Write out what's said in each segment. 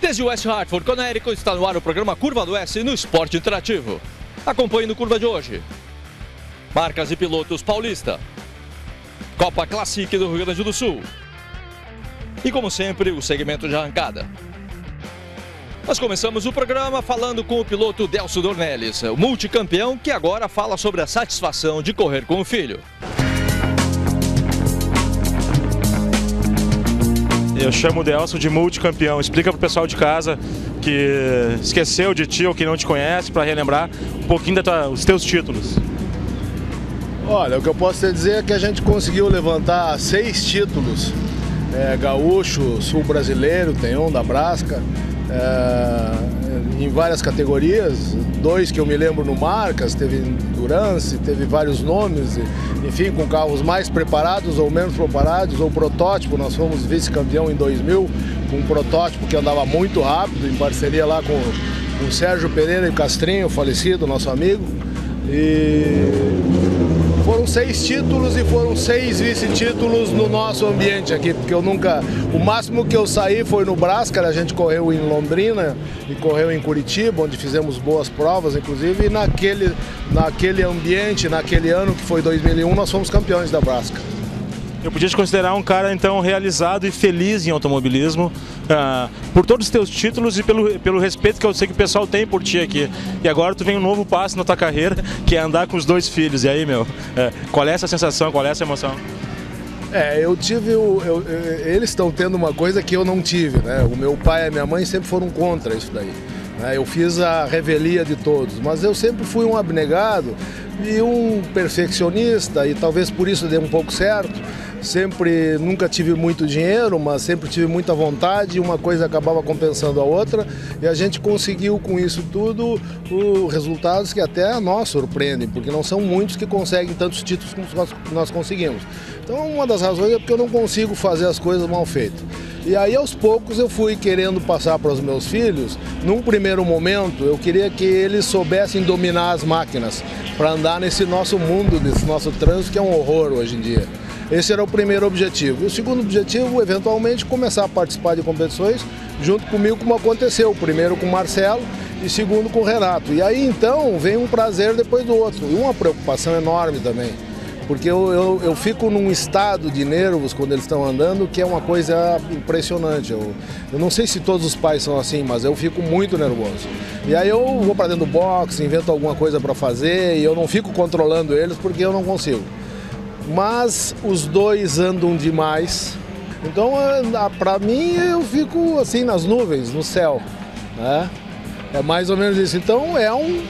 Desde West Hartford, Conérico, está no ar o programa Curva do S no Esporte Interativo. Acompanhe no Curva de hoje. Marcas e pilotos paulista. Copa Classic do Rio Grande do Sul. E como sempre, o segmento de arrancada. Nós começamos o programa falando com o piloto Delcio Dornelles, o multicampeão que agora fala sobre a satisfação de correr com o filho. Eu chamo o Delcio de multicampeão. Explica pro pessoal de casa que esqueceu de ti ou que não te conhece para relembrar um pouquinho dos teus títulos. Olha, o que eu posso te dizer é que a gente conseguiu levantar seis títulos. É, gaúcho, sul brasileiro, tem um da Brasca, é, em várias categorias, dois que eu me lembro no Marcas, teve Endurance, teve vários nomes, enfim, com carros mais preparados ou menos preparados, ou protótipo, nós fomos vice-campeão em 2000, com um protótipo que andava muito rápido, em parceria lá com, com o Sérgio Pereira e Castrinho, falecido, nosso amigo, e foram seis títulos e foram seis vice-títulos no nosso ambiente aqui, porque eu nunca. O máximo que eu saí foi no Brascar, a gente correu em Londrina e correu em Curitiba, onde fizemos boas provas, inclusive, e naquele, naquele ambiente, naquele ano que foi 2001, nós fomos campeões da Brascar. Eu podia te considerar um cara, então, realizado e feliz em automobilismo, uh, por todos os teus títulos e pelo, pelo respeito que eu sei que o pessoal tem por ti aqui. E agora tu vem um novo passo na tua carreira, que é andar com os dois filhos. E aí, meu, uh, qual é essa sensação, qual é essa emoção? É, eu tive. O, eu, eles estão tendo uma coisa que eu não tive, né? O meu pai e a minha mãe sempre foram contra isso daí. Né? Eu fiz a revelia de todos, mas eu sempre fui um abnegado e um perfeccionista, e talvez por isso dê um pouco certo sempre nunca tive muito dinheiro, mas sempre tive muita vontade uma coisa acabava compensando a outra e a gente conseguiu com isso tudo o, resultados que até a nós surpreendem, porque não são muitos que conseguem tantos títulos como nós, nós conseguimos. Então uma das razões é porque eu não consigo fazer as coisas mal feitas. E aí aos poucos eu fui querendo passar para os meus filhos. Num primeiro momento eu queria que eles soubessem dominar as máquinas para andar nesse nosso mundo, nesse nosso trânsito que é um horror hoje em dia. Esse era o primeiro objetivo. O segundo objetivo, eventualmente, começar a participar de competições junto comigo, como aconteceu. Primeiro com o Marcelo e segundo com o Renato. E aí então vem um prazer depois do outro. E uma preocupação enorme também. Porque eu, eu, eu fico num estado de nervos quando eles estão andando que é uma coisa impressionante. Eu, eu não sei se todos os pais são assim, mas eu fico muito nervoso. E aí eu vou para dentro do box, invento alguma coisa para fazer e eu não fico controlando eles porque eu não consigo mas os dois andam demais. Então, para mim, eu fico assim nas nuvens, no céu. Né? É mais ou menos isso. Então, é um.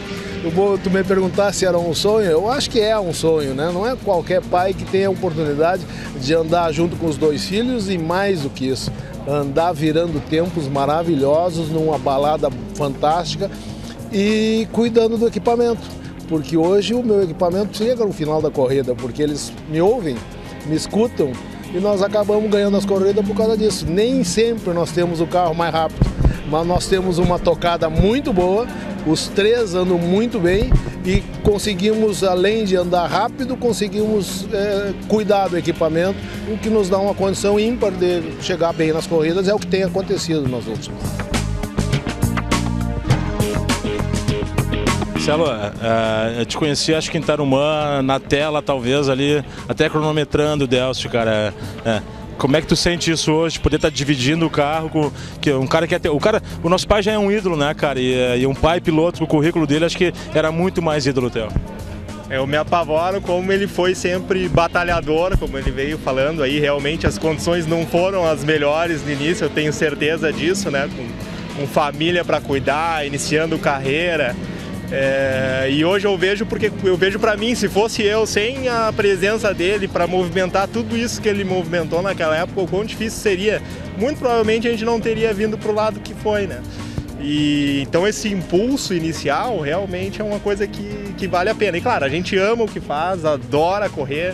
Vou, tu me perguntar se era um sonho, eu acho que é um sonho, né? Não é qualquer pai que tem a oportunidade de andar junto com os dois filhos e mais do que isso, andar virando tempos maravilhosos numa balada fantástica e cuidando do equipamento porque hoje o meu equipamento chega no final da corrida, porque eles me ouvem, me escutam e nós acabamos ganhando as corridas por causa disso. Nem sempre nós temos o carro mais rápido, mas nós temos uma tocada muito boa, os três andam muito bem e conseguimos, além de andar rápido, conseguimos é, cuidar do equipamento, o que nos dá uma condição ímpar de chegar bem nas corridas, é o que tem acontecido nas últimas. Marcelo, uh, eu te conheci acho que em Tarumã, na tela talvez ali, até cronometrando o Delcio, cara. Uh, como é que tu sente isso hoje, poder estar tá dividindo o carro com que um cara que até o cara, o nosso pai já é um ídolo, né, cara? E, e um pai piloto o currículo dele, acho que era muito mais ídolo teu. Eu me apavoro como ele foi sempre batalhador, como ele veio falando aí, realmente as condições não foram as melhores no início, eu tenho certeza disso, né? Com, com família para cuidar, iniciando carreira, é, e hoje eu vejo porque eu vejo para mim, se fosse eu sem a presença dele para movimentar tudo isso que ele movimentou naquela época, o quão difícil seria. Muito provavelmente a gente não teria vindo pro lado que foi, né? E então esse impulso inicial realmente é uma coisa que, que vale a pena. E claro, a gente ama o que faz, adora correr.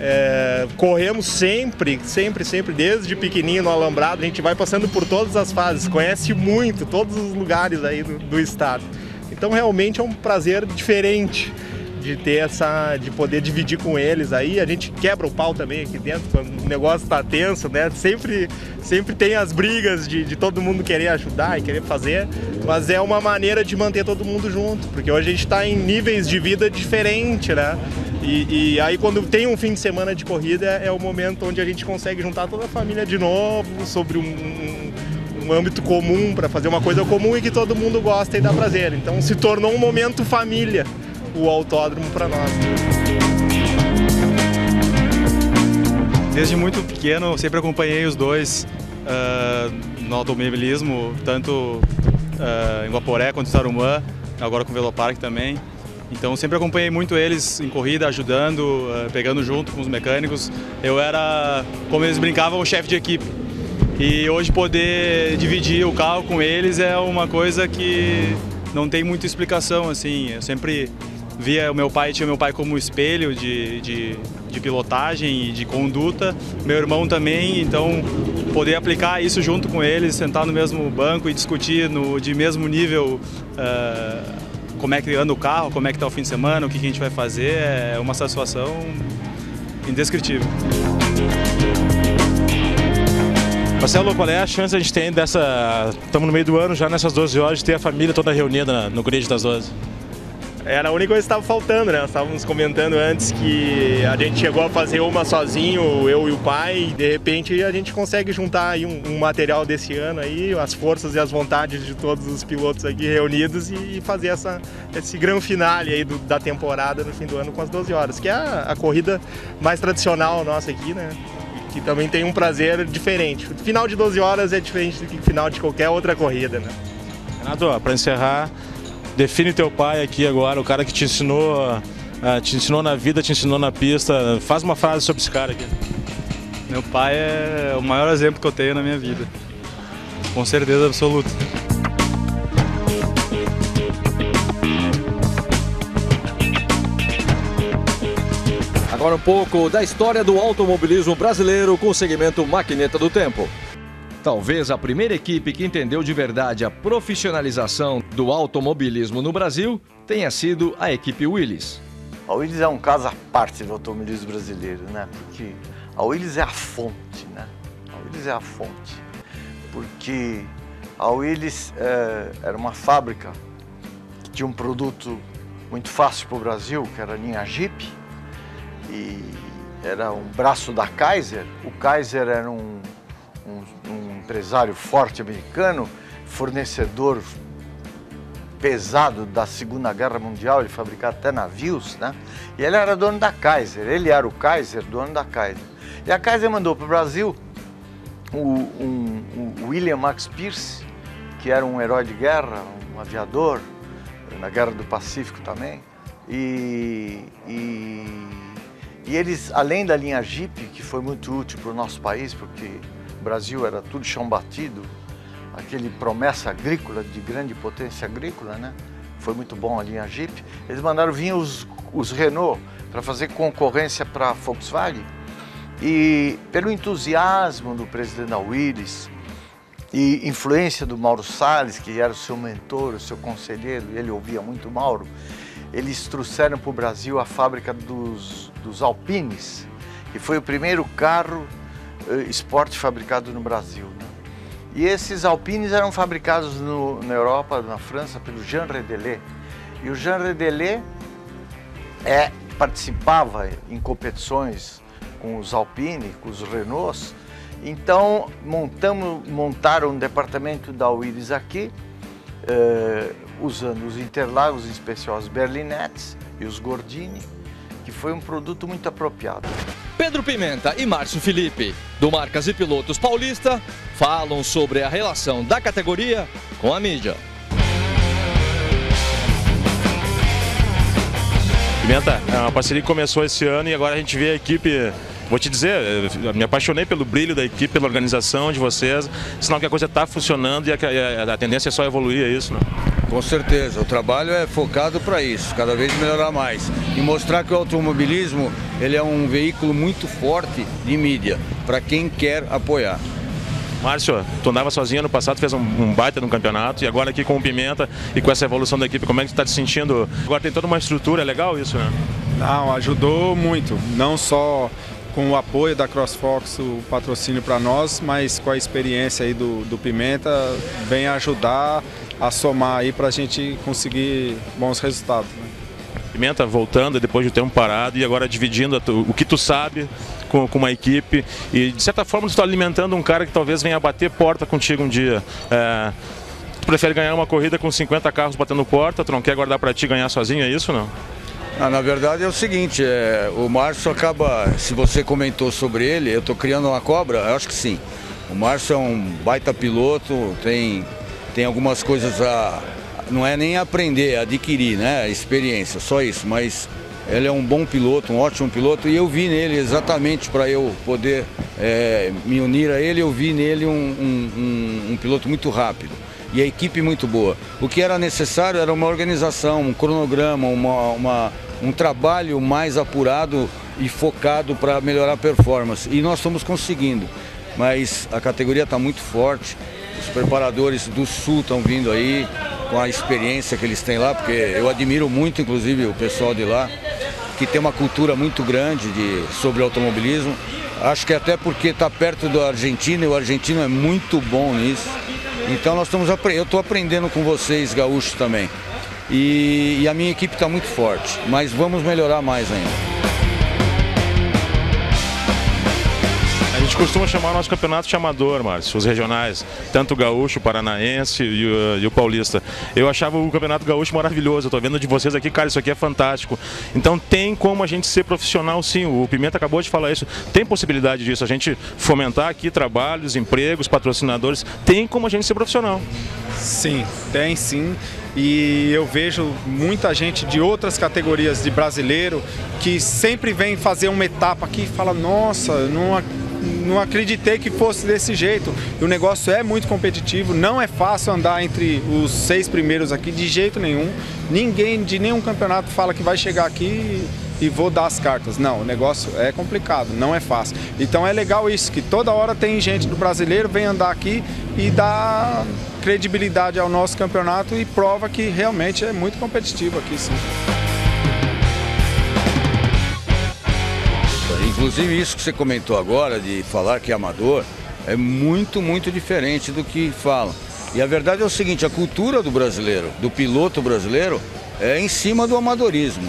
É, corremos sempre, sempre, sempre, desde pequenininho no alambrado, a gente vai passando por todas as fases, conhece muito todos os lugares aí do, do estado. Então realmente é um prazer diferente de ter essa, de poder dividir com eles aí. A gente quebra o pau também aqui dentro quando o negócio está tenso, né? Sempre, sempre tem as brigas de, de todo mundo querer ajudar e querer fazer, mas é uma maneira de manter todo mundo junto, porque hoje a gente está em níveis de vida diferentes, né? E, e, aí quando tem um fim de semana de corrida é o momento onde a gente consegue juntar toda a família de novo sobre um, um um âmbito comum para fazer uma coisa comum e que todo mundo gosta e dá prazer. Então se tornou um momento família o autódromo para nós. Desde muito pequeno, sempre acompanhei os dois uh, no automobilismo, tanto uh, em Guaporé quanto em Tarumã, agora com o Velopark também. Então sempre acompanhei muito eles em corrida, ajudando, uh, pegando junto com os mecânicos. Eu era, como eles brincavam, o chefe de equipe. E hoje poder dividir o carro com eles é uma coisa que não tem muita explicação, assim. Eu sempre via o meu pai, tinha meu pai como espelho de, de, de, pilotagem e de conduta, meu irmão também, então poder aplicar isso junto com eles, sentar no mesmo banco e discutir no, de mesmo nível uh, como é que anda o carro, como é que está o fim de semana, o que, que a gente vai fazer, é uma satisfação indescritível. Marcelo, qual é a chance a gente tem dessa. Estamos no meio do ano já nessas 12 horas de ter a família toda reunida no grid das 12? Era a única coisa que estava faltando, né? Nós estávamos comentando antes que a gente chegou a fazer uma sozinho, eu e o pai, e de repente a gente consegue juntar aí um, um material desse ano aí, as forças e as vontades de todos os pilotos aqui reunidos e fazer essa, esse grande finale aí do, da temporada no fim do ano com as 12 horas, que é a, a corrida mais tradicional nossa aqui, né? Que também tem um prazer diferente. O final de 12 horas é diferente do que o final de qualquer outra corrida, né? Renato, para encerrar, define teu pai aqui agora, o cara que te ensinou, uh, te ensinou na vida, te ensinou na pista. Faz uma frase sobre esse cara aqui. Meu pai é o maior exemplo que eu tenho na minha vida. Com certeza absoluta. Agora um pouco da história do automobilismo brasileiro com o segmento Maquineta do Tempo. Talvez a primeira equipe que entendeu de verdade a profissionalização do automobilismo no Brasil tenha sido a equipe Willis. A Willis é um caso à parte do automobilismo brasileiro, né? Porque a Willis é a fonte, né? A Willis é a fonte. Porque a Willis é, era uma fábrica que tinha um produto muito fácil para o Brasil, que era a linha Jeep, e era um braço da Kaiser. O Kaiser era um um, um empresário forte americano, fornecedor pesado da Segunda Guerra Mundial, ele fabricava até navios, né? E ele era dono da Kaiser, ele era o Kaiser, dono da Kaiser. E a Kaiser mandou para o Brasil o, um, William Max Pierce, que era um herói de guerra, um aviador, na Guerra do Pacífico também. E, e, e eles, além da linha Jeep, que foi muito útil para o nosso país, porque o Brasil era tudo chão batido, aquele promessa agrícola de grande potência agrícola, né? Foi muito bom a linha Jeep. Eles mandaram vir os, os Renault para fazer concorrência para a Volkswagen. E pelo entusiasmo do presidente da Willis e influência do Mauro Salles, que era o seu mentor, o seu conselheiro, e ele ouvia muito Mauro, eles trouxeram para o Brasil a fábrica dos, dos Alpines, que foi o primeiro carro eh, esporte fabricado no Brasil. Né? E esses Alpines eram fabricados no, na Europa, na França, pelo Jean Redelé. E o Jean Redelé é, participava em competições com os Alpine, com os Renaults. Então montamos, montaram um departamento da Willis aqui, eh, usando os Interlagos, em especial as Berlinettes e os Gordini, foi um produto muito apropriado. Pedro Pimenta e Márcio Felipe, do Marcas e Pilotos Paulista, falam sobre a relação da categoria com a mídia. Pimenta, é uma parceria que começou esse ano e agora a gente vê a equipe Vou te dizer, me apaixonei pelo brilho da equipe, pela organização de vocês, sinal que a coisa está funcionando e a, a, a, tendência é só evoluir, é isso, né? Com certeza. O trabalho é focado para isso, cada vez melhorar mais. E mostrar que o automobilismo ele é um veículo muito forte de mídia, para quem quer apoiar. Márcio, tu andava sozinho no passado, fez um, um, baita no campeonato, e agora aqui com o Pimenta e com essa evolução da equipe, como é que tu está te sentindo? Agora tem toda uma estrutura, é legal isso, né? Não, ajudou muito, não só com o apoio da CrossFox, o patrocínio para nós, mas com a experiência aí do, do Pimenta, vem ajudar a somar aí para a gente conseguir bons resultados. Né? Pimenta voltando depois de um tempo parado e agora dividindo o que tu sabe com, com uma equipe e de certa forma tu está alimentando um cara que talvez venha bater porta contigo um dia. É, tu prefere ganhar uma corrida com 50 carros batendo porta, tu não quer guardar para ti ganhar sozinho, é isso não? Ah, na verdade é o seguinte, é, o Márcio acaba, se você comentou sobre ele, eu estou criando uma cobra, eu acho que sim. O Márcio é um baita piloto, tem, tem algumas coisas a. Não é nem aprender, é adquirir, né? Experiência, só isso. Mas ele é um bom piloto, um ótimo piloto, e eu vi nele exatamente para eu poder é, me unir a ele, eu vi nele um, um, um, um piloto muito rápido e a equipe muito boa. O que era necessário era uma organização, um cronograma, uma, uma um trabalho mais apurado e focado para melhorar a performance. E nós estamos conseguindo. Mas a categoria está muito forte. Os preparadores do Sul estão vindo aí com a experiência que eles têm lá, porque eu admiro muito, inclusive, o pessoal de lá, que tem uma cultura muito grande de, sobre automobilismo. Acho que até porque está perto do argentino e o argentino é muito bom nisso. Então nós estamos eu estou aprendendo com vocês, gaúchos também. E, e a minha equipe está muito forte, mas vamos melhorar mais ainda. Gente costuma chamar o nosso campeonato de amador, Márcio, os regionais, tanto o gaúcho, o paranaense e o, e o, paulista. Eu achava o campeonato gaúcho maravilhoso, eu tô vendo de vocês aqui, cara, isso aqui é fantástico. Então tem como a gente ser profissional sim, o Pimenta acabou de falar isso, tem possibilidade disso, a gente fomentar aqui trabalhos, empregos, patrocinadores, tem como a gente ser profissional. Sim, tem sim e eu vejo muita gente de outras categorias de brasileiro que sempre vem fazer uma etapa aqui e fala, nossa, não, não acreditei que fosse desse jeito. o negócio é muito competitivo, não é fácil andar entre os seis primeiros aqui de jeito nenhum. Ninguém de nenhum campeonato fala que vai chegar aqui e vou dar as cartas. Não, o negócio é complicado, não é fácil. Então é legal isso, que toda hora tem gente do brasileiro vem andar aqui e dá credibilidade ao nosso campeonato e prova que realmente é muito competitivo aqui sim. Inclusive isso que você comentou agora de falar que é amador é muito, muito diferente do que falam. E a verdade é o seguinte, a cultura do brasileiro, do piloto brasileiro, é em cima do amadorismo.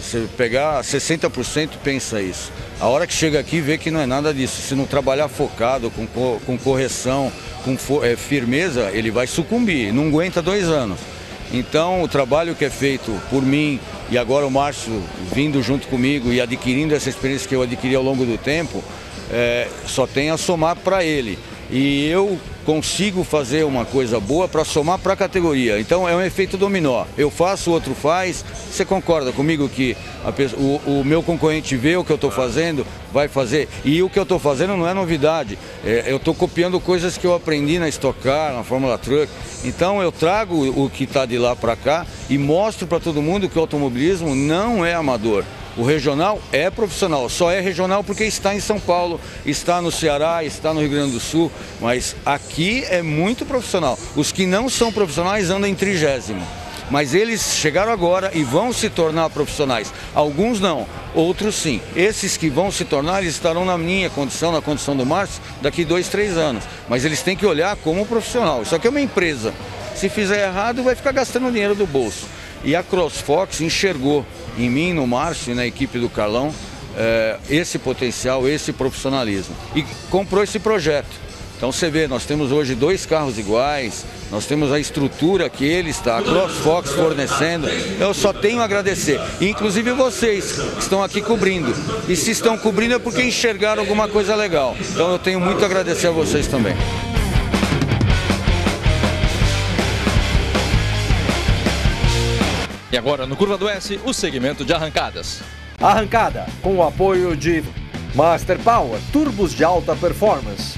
Se pegar 60% pensa isso. A hora que chega aqui vê que não é nada disso. Se não trabalhar focado, com, com correção, com é, firmeza, ele vai sucumbir. Não aguenta dois anos. Então o trabalho que é feito por mim e agora o Márcio vindo junto comigo e adquirindo essa experiência que eu adquiri ao longo do tempo, é, só tem a somar para ele. E eu consigo fazer uma coisa boa para somar para a categoria. Então é um efeito dominó. Eu faço, o outro faz. Você concorda comigo que pessoa, o, o, meu concorrente vê o que eu estou fazendo, vai fazer? E o que eu estou fazendo não é novidade. É, eu estou copiando coisas que eu aprendi na Stock Car, na Fórmula Truck. Então eu trago o que está de lá para cá e mostro para todo mundo que o automobilismo não é amador. O regional é profissional, só é regional porque está em São Paulo, está no Ceará, está no Rio Grande do Sul, mas aqui é muito profissional. Os que não são profissionais andam em trigésimo. Mas eles chegaram agora e vão se tornar profissionais. Alguns não, outros sim. Esses que vão se tornar, eles estarão na minha condição, na condição do Márcio, daqui dois, três anos. Mas eles têm que olhar como profissional. Isso aqui é uma empresa. Se fizer errado, vai ficar gastando dinheiro do bolso. E a CrossFox enxergou em mim, no Márcio e na equipe do Carlão, é, esse potencial, esse profissionalismo. E comprou esse projeto. Então você vê, nós temos hoje dois carros iguais, nós temos a estrutura que ele está, a CrossFox fornecendo. Eu só tenho a agradecer. Inclusive vocês que estão aqui cobrindo. E se estão cobrindo é porque enxergaram alguma coisa legal. Então eu tenho muito a agradecer a vocês também. E agora no Curva do S, o segmento de arrancadas. Arrancada com o apoio de Master Power, turbos de alta performance.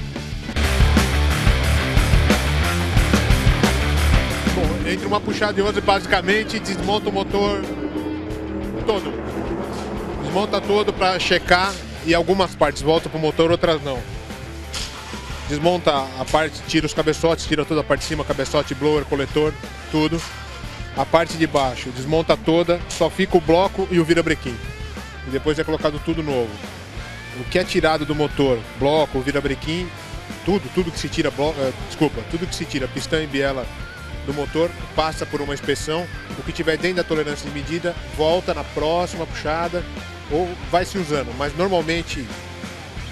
Entre uma puxada e outra, basicamente desmonta o motor todo. Desmonta todo para checar e algumas partes voltam pro motor, outras não. Desmonta a parte, tira os cabeçotes, tira toda a parte de cima, cabeçote, blower, coletor, tudo. A parte de baixo, desmonta toda, só fica o bloco e o virabrequim. E depois é colocado tudo novo. O que é tirado do motor, bloco, virabrequim, tudo, tudo que se tira, blo- eh, desculpa, tudo que se tira pistão e biela do motor passa por uma inspeção. O que tiver dentro da tolerância de medida volta na próxima puxada ou vai se usando, mas normalmente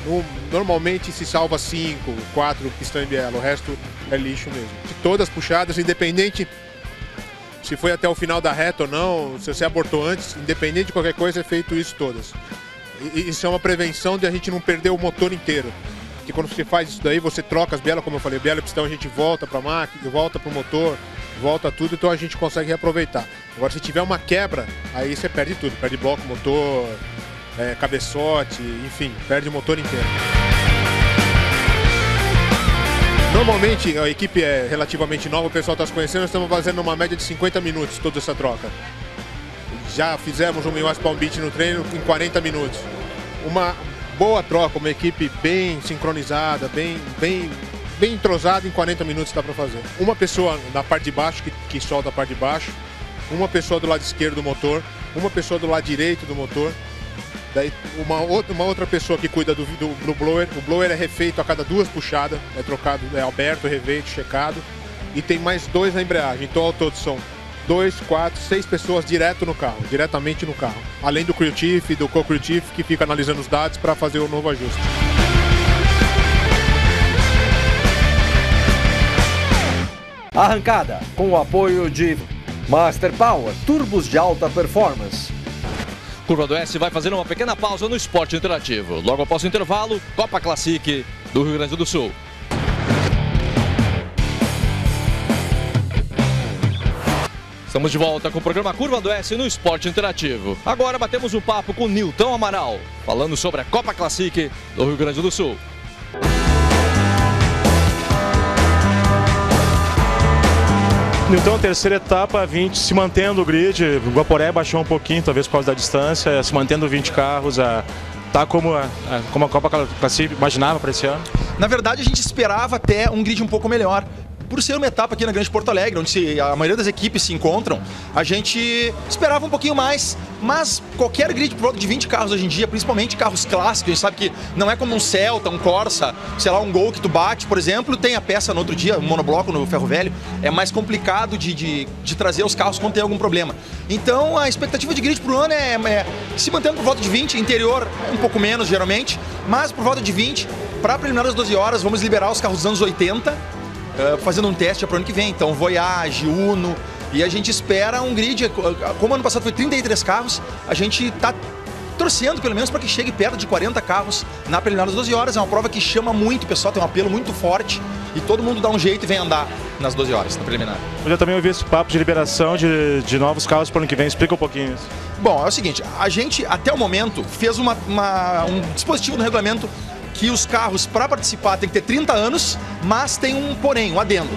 no- normalmente se salva 5, 4 pistão e biela, o resto é lixo mesmo. De todas as puxadas, independente se foi até o final da reta ou não, se você abortou antes, independente de qualquer coisa, é feito isso todas. Isso é uma prevenção de a gente não perder o motor inteiro. Porque quando você faz isso daí, você troca as bielas, como eu falei, biela e pistão a gente volta para a máquina, volta para o motor, volta tudo, então a gente consegue reaproveitar. Agora, se tiver uma quebra, aí você perde tudo. Perde bloco, motor, é, cabeçote, enfim, perde o motor inteiro. Normalmente a equipe é relativamente nova, o pessoal está se conhecendo, nós estamos fazendo uma média de 50 minutos toda essa troca. Já fizemos um West Palm Beach no treino em 40 minutos. Uma boa troca, uma equipe bem sincronizada, bem, bem, bem entrosada, em 40 minutos dá para fazer. Uma pessoa na parte de baixo, que, que solta a parte de baixo, uma pessoa do lado esquerdo do motor, uma pessoa do lado direito do motor, Daí uma outra, uma outra pessoa que cuida do, do, do blower. O blower é refeito a cada duas puxadas, é trocado, é aberto, refeito, checado. E tem mais dois na embreagem. Então ao todo são dois, quatro, seis pessoas direto no carro, diretamente no carro. Além do crew chief e do co-crew chief que fica analisando os dados para fazer o novo ajuste. Arrancada com o apoio de Master Power, turbos de alta performance. Curva do S vai fazer uma pequena pausa no esporte interativo. Logo após o intervalo, Copa Classic do Rio Grande do Sul. Estamos de volta com o programa Curva do S no Esporte Interativo. Agora batemos um papo com Nilton Amaral, falando sobre a Copa Classic do Rio Grande do Sul. Então, terceira etapa, 20, se mantendo o grid. O Guaporé baixou um pouquinho, talvez por causa da distância, se mantendo 20 carros. A, tá como a, a- como a Copa Classic imaginava para esse ano. Na verdade, a gente esperava até um grid um pouco melhor. Por ser uma etapa aqui na Grande Porto Alegre, onde se- a maioria das equipes se encontram, a gente esperava um pouquinho mais. Mas qualquer grid por volta de 20 carros hoje em dia, principalmente carros clássicos, a gente sabe que não é como um Celta, um Corsa, sei lá, um Gol que tu bate, por exemplo, tem a peça no outro dia, um monobloco no ferro velho. É mais complicado de, de, de trazer os carros quando tem algum problema. Então a expectativa de grid pro ano é, é se mantendo por volta de 20, interior um pouco menos geralmente, mas por volta de 20. Para preliminar das 12 horas, vamos liberar os carros dos anos 80 Uh, fazendo um teste para o ano que vem. Então, Voyage, Uno. E a gente espera um grid. Como ano passado foi 33 carros, a gente está torcendo pelo menos para que chegue perto de 40 carros na preliminar das 12 horas. É uma prova que chama muito o pessoal, tem um apelo muito forte. E todo mundo dá um jeito e vem andar nas 12 horas, na preliminar. Eu já também ouvi esse papo de liberação de, de novos carros para o ano que vem. Explica um pouquinho isso. Bom, é o seguinte, a gente até o momento fez uma, uma- um dispositivo no regulamento que os carros para participar tem que ter 30 anos, mas tem um porém, um adendo.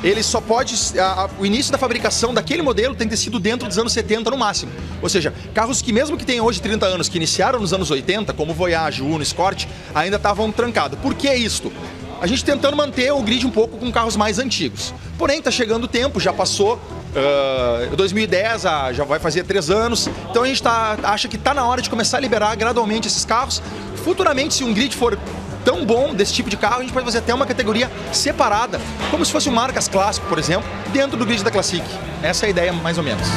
Ele só pode. a- a- o início da fabricação daquele modelo tem que ter sido dentro dos anos 70 no máximo. Ou seja, carros que, mesmo que tenham hoje 30 anos, que iniciaram nos anos 80, como Voyage, Uno, Escort, ainda estavam trancados. Por que isto? A gente tentando manter o grid um pouco com carros mais antigos. Porém, está chegando o tempo, já passou. ah, 2010 ah, já vai fazer três anos, então a gente tá, acha que está na hora de começar a liberar gradualmente esses carros. Futuramente, se um grid for tão bom desse tipo de carro, a gente pode fazer até uma categoria separada, como se fosse um Marcas Clássico, por exemplo, dentro do grid da Classic. Essa é a ideia, mais ou menos.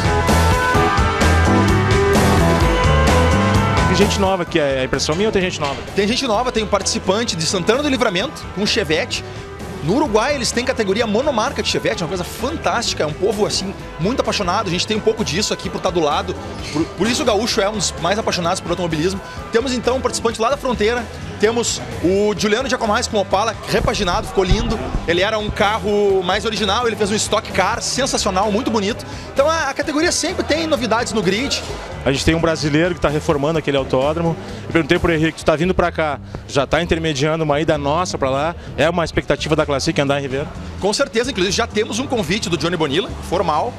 Tem gente nova aqui, é a impressão minha ou tem gente nova? Tem gente nova, tem um participante de Santana do Livramento, com um Chevette. No Uruguai eles têm categoria monomarca de Chevette, é uma coisa fantástica, é um povo assim muito apaixonado. A gente tem um pouco disso aqui por estar do lado. Por, por isso o gaúcho é um dos mais apaixonados por automobilismo. Temos então um participante lá da fronteira, Temos o Juliano Giacomais com Opala repaginado, ficou lindo. Ele era um carro mais original, ele fez um Stock Car sensacional, muito bonito. Então a, a categoria sempre tem novidades no grid. A gente tem um brasileiro que está reformando aquele autódromo. Eu perguntei para o Henrique, tu está vindo para cá, já está intermediando uma ida nossa para lá. É uma expectativa da Classic andar em Ribeira? Com certeza, inclusive já temos um convite do Johnny Bonilla, formal,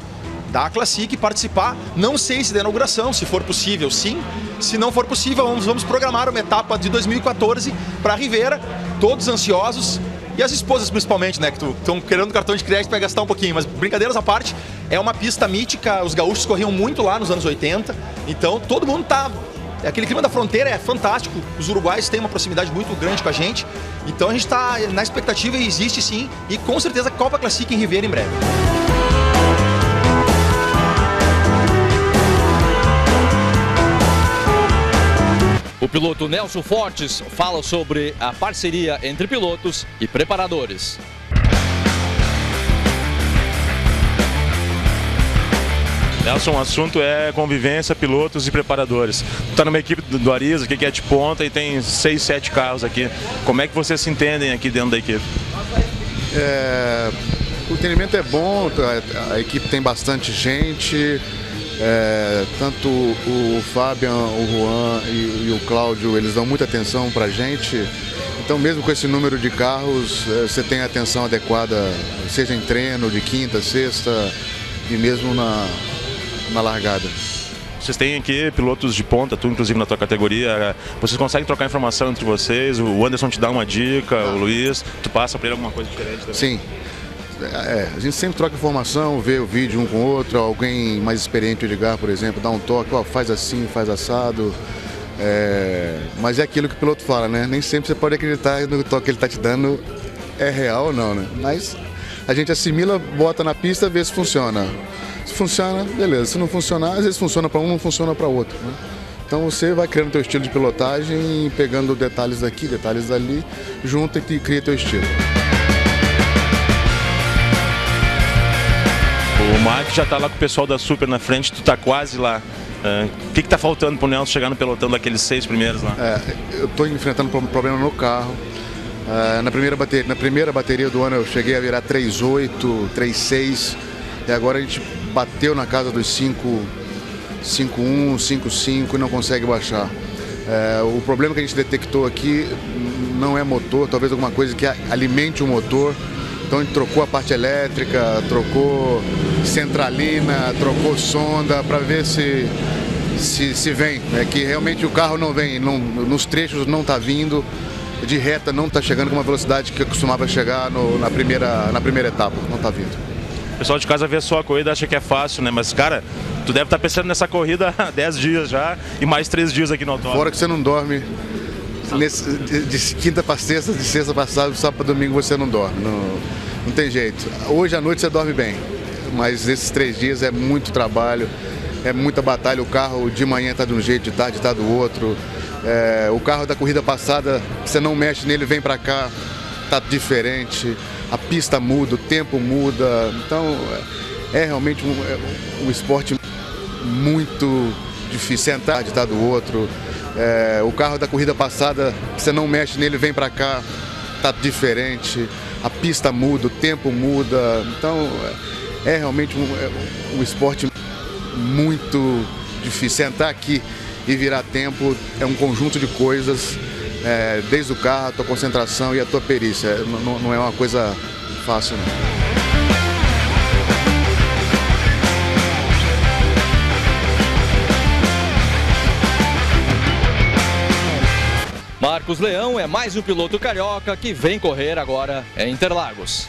da Classic participar. Não sei se da inauguração, se for possível, sim. Se não for possível, vamos, vamos programar uma etapa de 2014 para Rivera, todos ansiosos. E as esposas principalmente, né, que estão querendo cartão de crédito para gastar um pouquinho. Mas brincadeiras à parte, é uma pista mítica, os gaúchos corriam muito lá nos anos 80. Então todo mundo tá aquele clima da fronteira é fantástico. Os uruguais têm uma proximidade muito grande com a gente. Então a gente está na expectativa e existe sim. E com certeza Copa Classic em Ribeira em breve. O piloto Nelson Fortes fala sobre a parceria entre pilotos e preparadores. Nelson, o assunto é convivência, pilotos e preparadores. Está numa equipe do Ariza, que é de ponta, e tem seis, sete carros aqui. Como é que vocês se entendem aqui dentro da equipe? É, o treinamento é bom, a, a equipe tem bastante gente, é, tanto o Fabian, o Juan e, e, o Cláudio, eles dão muita atenção para a gente. Então, mesmo com esse número de carros, é, você tem a atenção adequada, seja em treino, de quinta, sexta e mesmo na, na largada. Vocês têm aqui pilotos de ponta, tu inclusive na tua categoria. Vocês conseguem trocar informação entre vocês? O Anderson te dá uma dica, o Luiz, tu passa para ele alguma coisa diferente também? Sim. É, a gente sempre troca informação, vê o vídeo um com o outro, alguém mais experiente ligar, por exemplo, dá um toque, ó, faz assim, faz assado. É, mas é aquilo que o piloto fala, né? Nem sempre você pode acreditar no toque que ele está te dando é real ou não, né? Mas a gente assimila, bota na pista, vê se funciona. Se funciona, beleza. Se não funcionar, às vezes funciona para um, não funciona para outro. Né? Então você vai criando teu estilo de pilotagem, pegando detalhes daqui, detalhes dali, junta e cria teu estilo. O Mark já está lá com o pessoal da Super na frente, tu está quase lá. É, o que está faltando para o Nelson chegar no pelotão daqueles seis primeiros lá? É, eu estou enfrentando um problema no carro. É, na, primeira bateria, na primeira bateria do ano eu cheguei a virar 3.8, 3.6 e agora a gente bateu na casa dos 5, 5.1, 5.5 e não consegue baixar. É, o problema que a gente detectou aqui não é motor, talvez alguma coisa que alimente o motor. Então a gente trocou a parte elétrica, trocou centralina, trocou sonda para ver se, se, se vem. É que realmente o carro não vem, não, nos trechos não está vindo, de reta não está chegando com uma velocidade que costumava chegar no, na, primeira, na primeira etapa, não está vindo. Pessoal de casa vê só a corrida acha que é fácil, né? Mas, cara, tu deve estar tá pensando nessa corrida há 10 dias já e mais 3 dias aqui no autódromo. Fora que você não dorme. Nesse, de, de, quinta para sexta, de sexta para sábado, sábado para domingo você não dorme. Não, não tem jeito. Hoje à noite você dorme bem, mas esses três dias é muito trabalho, é muita batalha. O carro de manhã está de um jeito, de tarde está do outro. É, o carro da corrida passada, você não mexe nele, vem para cá, tá diferente a pista muda, o tempo muda. Então é, é realmente um, é um esporte muito difícil. Sentar de estar do outro. É, o carro da corrida passada, você não mexe nele, vem para cá, tá diferente. A pista muda, o tempo muda. Então é, é realmente um, um esporte muito difícil. Sentar aqui e virar tempo é um conjunto de coisas é, desde o carro, a tua concentração e a tua perícia. Não, não é uma coisa fácil, não. Marcos Leão é mais um piloto carioca que vem correr agora em Interlagos.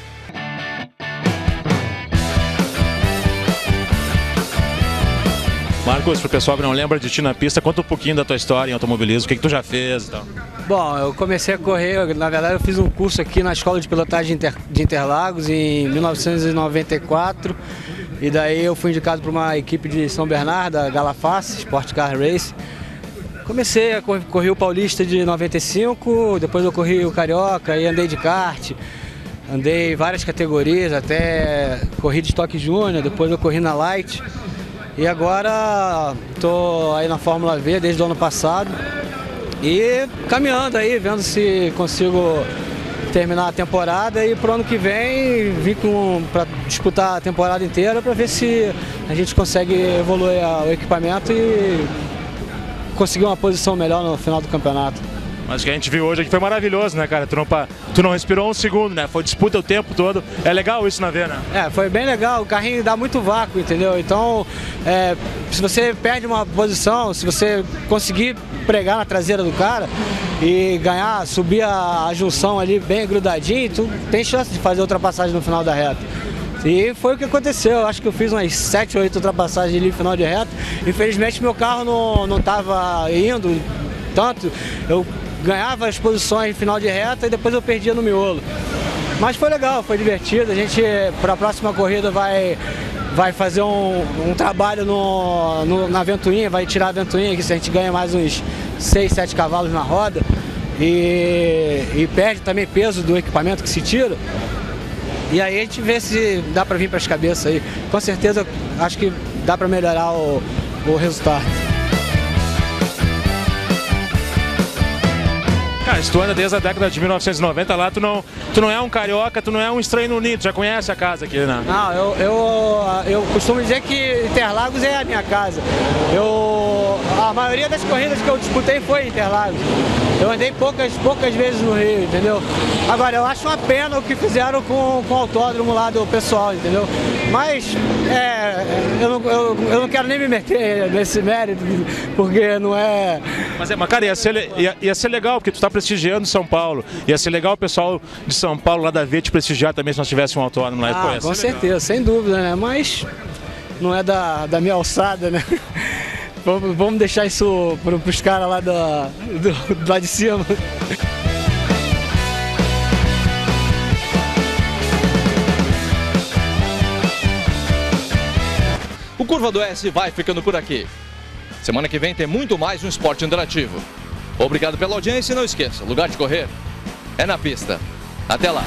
Marcos, para o pessoal que não lembra de ti na pista, conta um pouquinho da tua história em automobilismo, o que, que tu já fez e tal. Bom, eu comecei a correr, na verdade eu fiz um curso aqui na Escola de Pilotagem de Interlagos em 1994 e daí eu fui indicado para uma equipe de São Bernardo, a Galaface, Sport Car Race. Comecei a correr o Paulista de 95, depois eu corri o Carioca e andei de kart. Andei várias categorias, até corri de estoque júnior, depois eu corri na Light. E agora estou aí na Fórmula V desde o ano passado. E caminhando aí, vendo se consigo terminar a temporada e pro ano que vem vir para disputar a temporada inteira para ver se a gente consegue evoluir o equipamento e conseguir uma posição melhor no final do campeonato. Mas o que a gente viu hoje aqui foi maravilhoso, né, cara? Tu não, tu não respirou um segundo, né? Foi disputa o tempo todo. É legal isso na Vena. É, foi bem legal. O carrinho dá muito vácuo, entendeu? Então, é, se você perde uma posição, se você conseguir pregar na traseira do cara e ganhar, subir a, a junção ali bem grudadinho, tu tem chance de fazer ultrapassagem no final da reta. E foi o que aconteceu. Eu acho que eu fiz umas 7 ou 8 ultrapassagens ali no final de reta. Infelizmente meu carro não estava indo tanto. Eu ganhava as posições final de reta e depois eu perdia no miolo. Mas foi legal, foi divertido. A gente, para a próxima corrida, vai, vai fazer um, um trabalho no, no, na ventoinha, vai tirar a ventoinha, que se a gente ganha mais uns 6, 7 cavalos na roda e, e perde também peso do equipamento que se tira. E aí a gente vê se dá para vir para as cabeças aí. Com certeza acho que dá para melhorar o, o resultado. Cara, se tu anda desde a década de 1990 lá, tu não, tu não é um carioca, tu não é um estranho no já conhece a casa aqui, né? Não, eu, eu, eu costumo dizer que Interlagos é a minha casa. Eu, a maioria das corridas que eu disputei foi Interlagos. Eu andei poucas, poucas vezes no Rio, entendeu? Agora, eu acho uma pena o que fizeram com, com o autódromo lá do pessoal, entendeu? Mas é, eu, não, eu, eu não quero nem me meter nesse mérito, porque não é. Mas, é, mas cara, ia ser, ia, ia ser legal, porque tu tá prestigiando São Paulo. Ia ser legal o pessoal de São Paulo lá da V te prestigiar também se nós tivéssemos um autódromo lá. Ah, com certeza, sem dúvida, né? Mas não é da, da minha alçada, né? Vamos deixar isso para os caras lá do, do, lá de cima. O Curva do S vai ficando por aqui. Semana que vem tem muito mais um esporte interativo. Obrigado pela audiência e não esqueça, lugar de correr é na pista. Até lá!